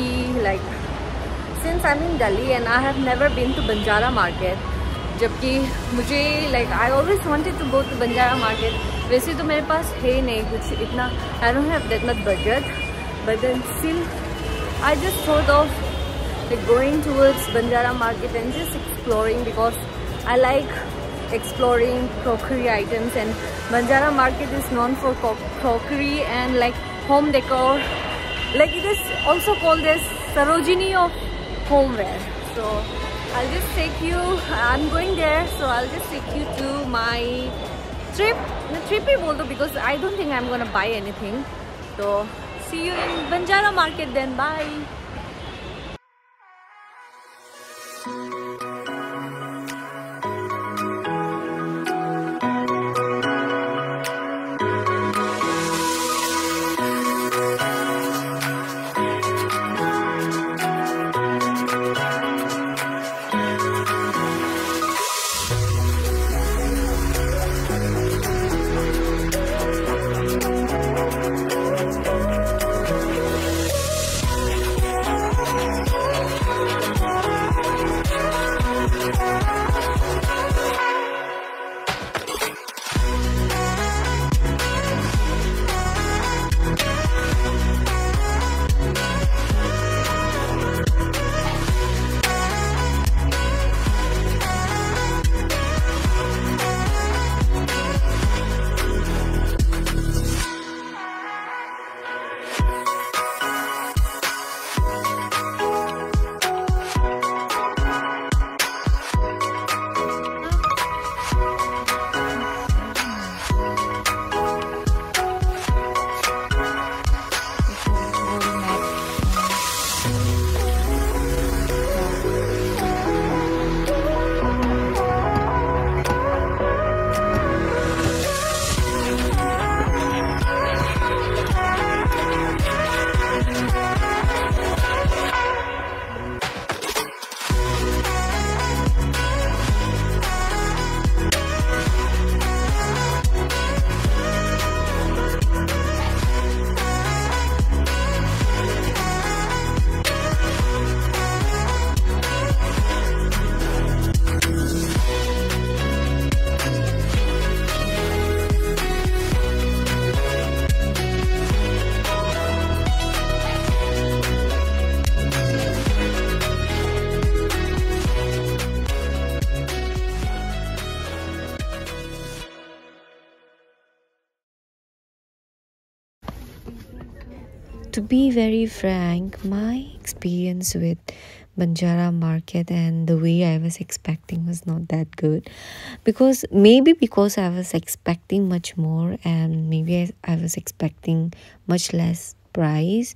कि like since I mean Delhi and I have never been to Banjara market जबकि मुझे like I always wanted to go to Banjara market वैसे तो मेरे पास है ही नहीं कुछ इतना। I don't have that much budget but then still I just thought of like going towards Banjara market and just exploring because I like exploring crockery items and Banjara market is known for crockery and like home decor like it is also called as Sarojini of homeware. So I'll just take you I'm going there so I'll just take you to my trip. The trippy boldo because I don't think I'm gonna buy anything. So see you in Banjara market then. Bye. To be very frank, my experience with Banjara market and the way I was expecting was not that good. Because maybe because I was expecting much more and maybe I, I was expecting much less price.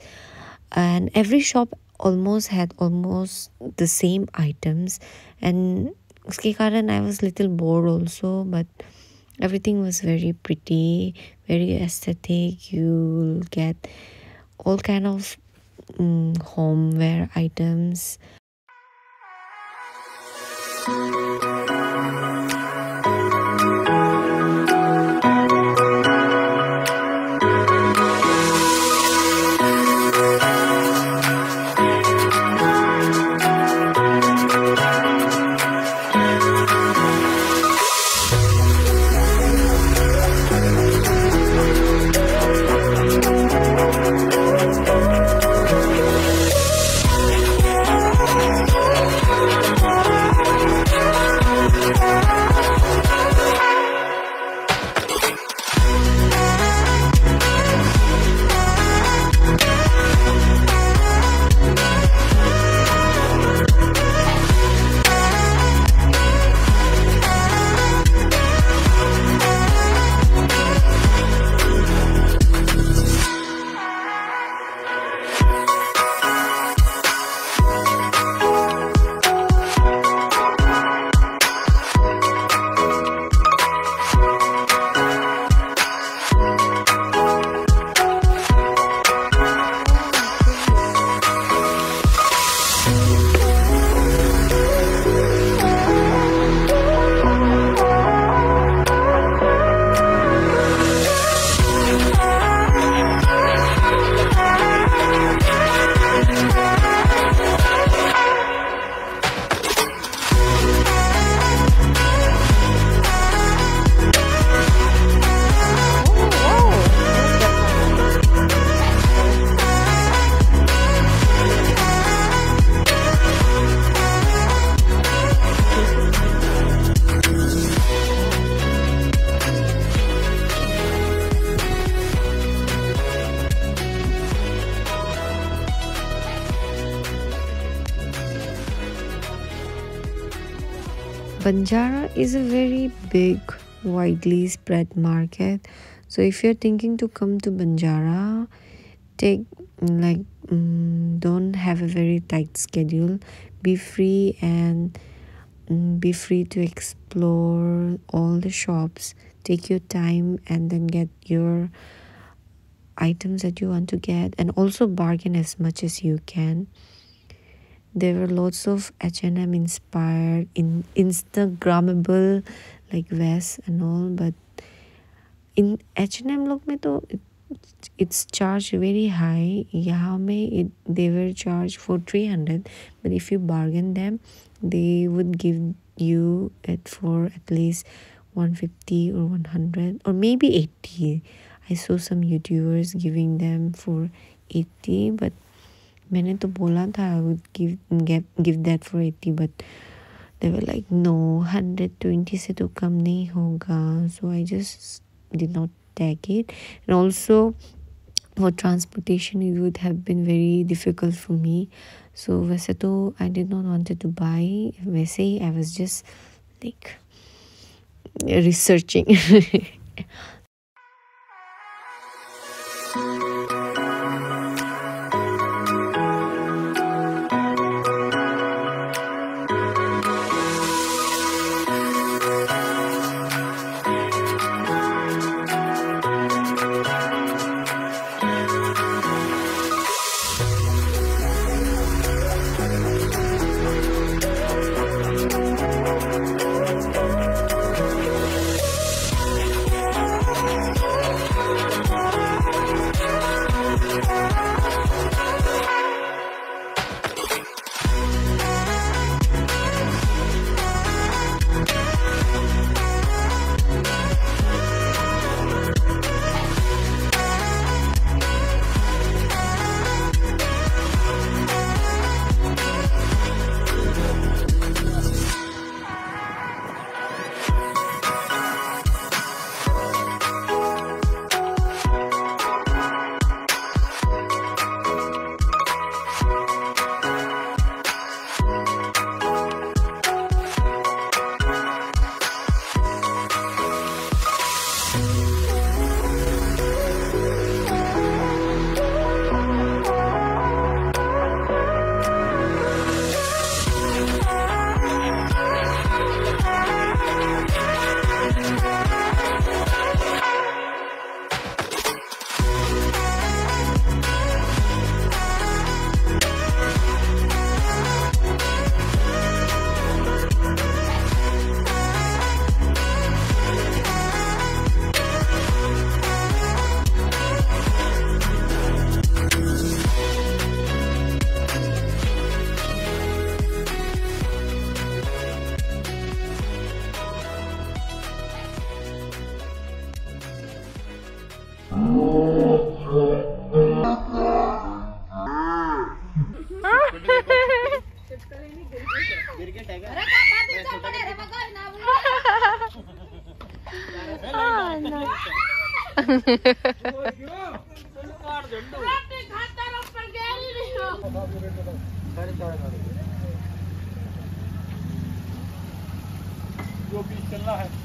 And every shop almost had almost the same items. And uske I was little bored also but everything was very pretty very aesthetic. You'll get all kind of um, homeware items Banjara is a very big, widely spread market. So if you're thinking to come to Banjara, take like um, don't have a very tight schedule. Be free and um, be free to explore all the shops. Take your time and then get your items that you want to get and also bargain as much as you can there were lots of H&M inspired in instagrammable like vests and all but in H&M look में तो it's charged very high यहाँ में it they were charged for 300 but if you bargain them they would give you it for at least 150 or 100 or maybe 80 I saw some YouTubers giving them for 80 but मैंने तो बोला था I would give give that for eighty but they were like no hundred twenty से तो कम नहीं होगा. So I just did not take it and also वो transportation it would have been very difficult for me so वैसे तो I did not wanted to buy वैसे ही I was just like researching जो बीच चलना है।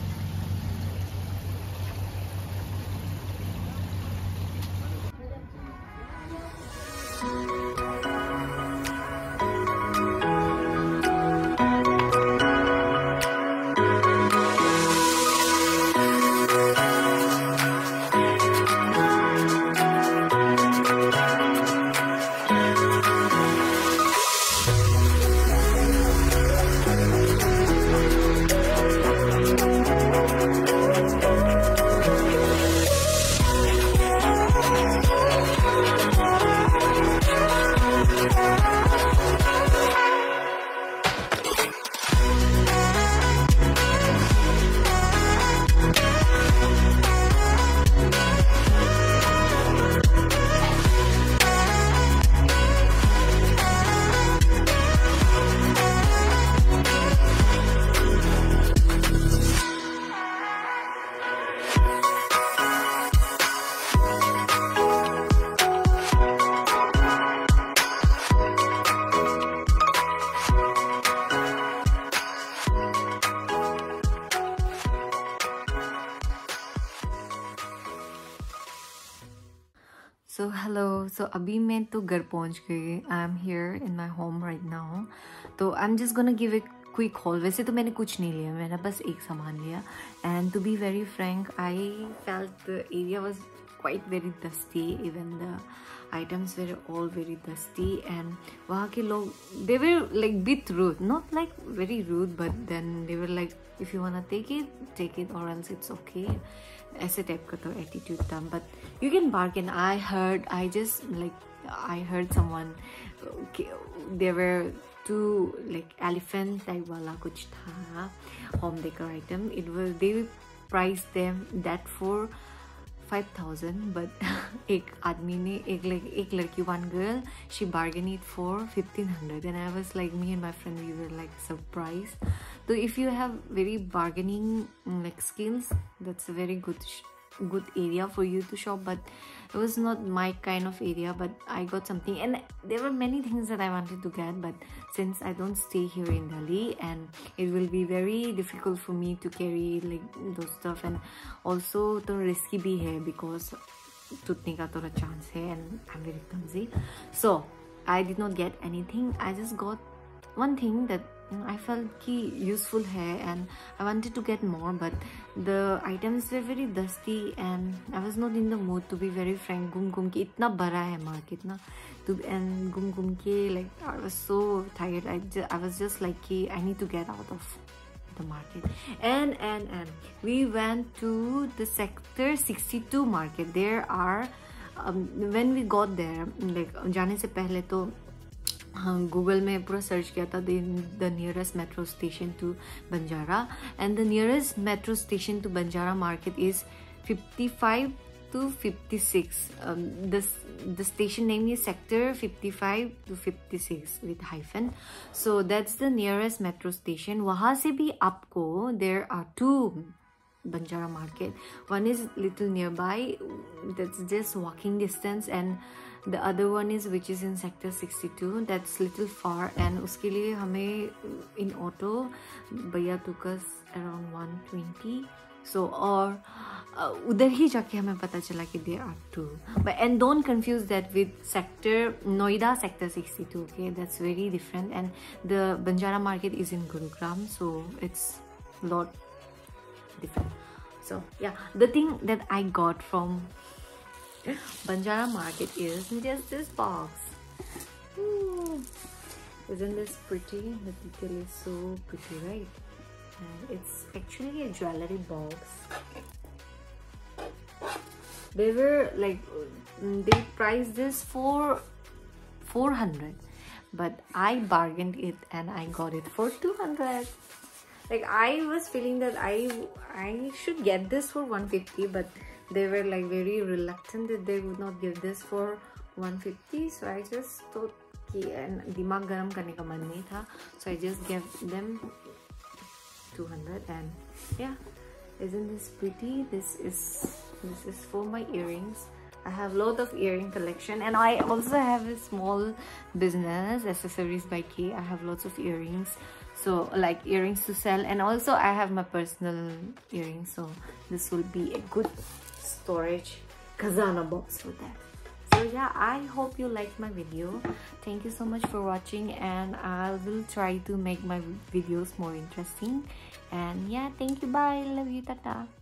सो अभी मैं तो घर पहुँच गई I am here in my home right ना नाउ तो I am just go gonna give a quick haul वैसे तो मैंने कुछ नहीं लिया, मैंने बस एक सामान लिया। And to be very frank I felt area was quite very dusty even the items were all very dusty and वहाँ के लोग they were like with rude not like very rude but then they were like if you want take it take it और it's okay ऐसे type का तो attitude था but you can bargain I heard I just like I heard someone they were to like elephant type वाला कुछ था home decor item it was they price them that for five thousand but एक आदमी ने एक एक लड़की one girl she bargain it for fifteen hundred and I was like me and my friend we were like surprise so if you have very bargaining mm, like skills that's a very good good area for you to shop but it was not my kind of area but i got something and there were many things that i wanted to get but since i don't stay here in delhi and it will be very difficult for me to carry like those stuff and also the risky bhi hai because टूटने का थोड़ा chance है and I am very clumsy so I did not get anything I just got one thing that I felt ki useful hai and I wanted to get more but the items were very dusty and I was not in the mood to be very frank gum gum ki itna bada hai market na to and gum gum ki like I was so tired I, just, I was just like ki I need to get out of the market and and and we went to the sector 62 market there are um, when we got there like जाने से पहले तो हाँ Google में पूरा search किया था the nearest metro station to Banjara and the nearest metro station to Banjara market is 55 to 56 um, this the station name is sector 55 to 56 with hyphen so that's the nearest metro station wahan se bhi aapko there are two banjara market one is little nearby that's just walking distance and the other one is which is in sector 62 that's little far. And uske liye hame in auto bhaiya took us around 120 so or uh, udhar hi jaake hame pata chala ki there are two. But and don't confuse that with sector noida sector 62 okay? That's very different. And the banjara market is in gurugram so it's lot different. So yeah. The thing that i got from Banjara Market is just this box. Ooh. Isn't this pretty? The detail is so pretty, right? And it's actually a jewelry box. They were like, mm, they priced this for 400 but I bargained it and I got it for 200 like I was feeling that I I should get this for 150 but they were like very reluctant that they would not give this for 150 so i just thought ki eh, and garam karne ka man nahi tha so i just gave them 200 and yeah isn't this pretty? This is this is for my earrings. I have lot of earring collection and I also have a small business accessories by K I have lots of earrings so like earrings to sell and also I have my personal earrings so this will be a good storage Khazana box for that. So yeah, I hope you liked my video. Thank you so much for watching and I will try to make my videos more interesting. And yeah, thank you. Bye. Love you. Tata.